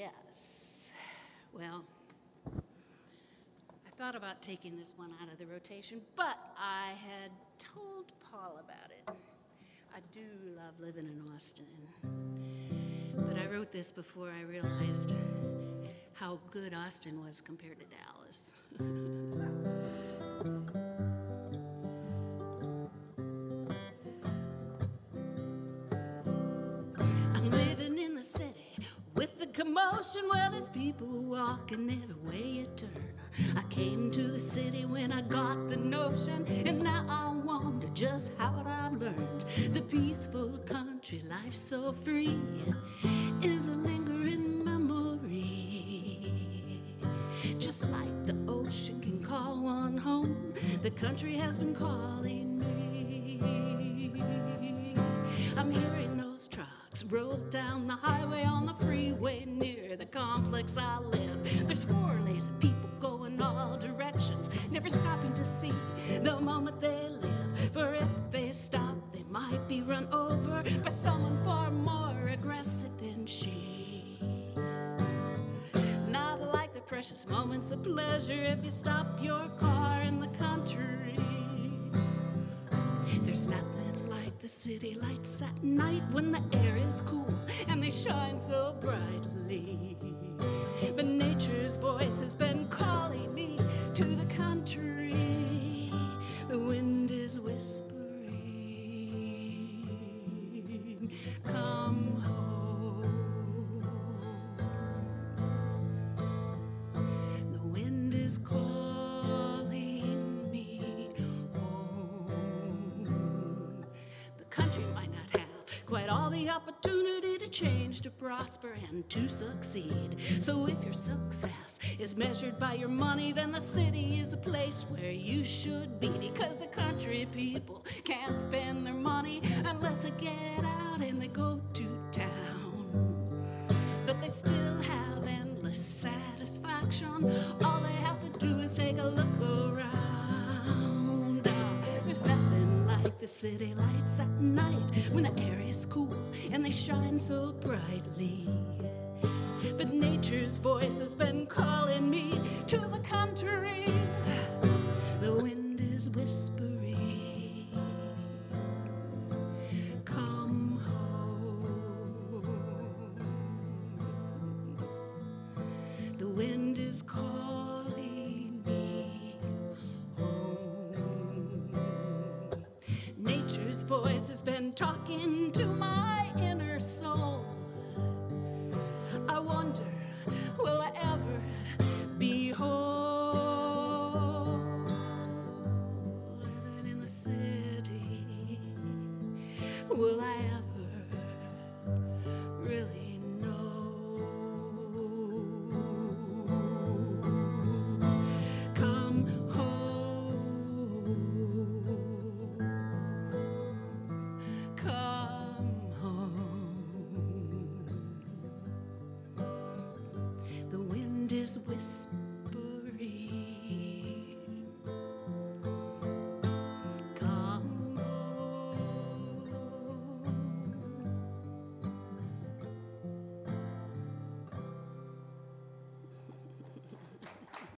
yes. Well, I thought about taking this one out of the rotation, but I had told Paul about it. I do love living in Austin. But I wrote this before I realized how good Austin was compared to Dallas. commotion where there's people walking every way you turn. I came to the city when I got the notion, and now I wonder just how I've learned the peaceful country life so free is a lingering memory. Just like the ocean can call one home, the country has been calling me. I'm hearing those roll down the highway on the freeway near the complex I live. There's four lanes of people going all directions, never stopping to see the moment they live. For if they stop, they might be run over by someone far more aggressive than she. Not like the precious moments of pleasure if you stop your car in the country. There's nothing the city lights at night when the air is cool and they shine so brightly. But nature's voice has been calling me to the country. The wind is whispering, Come home. The wind is calling country might not have quite all the opportunity to change, to prosper, and to succeed. So if your success is measured by your money, then the city is the place where you should be. Because the country people can't spend their money unless city lights at night when the air is cool and they shine so brightly. But nature's voice has been calling me to the country. The wind is whispering. Come home. The wind is calling voice has been talking to my inner soul. I wonder, will I ever be whole? Living in the city, will I ever wind is whispering.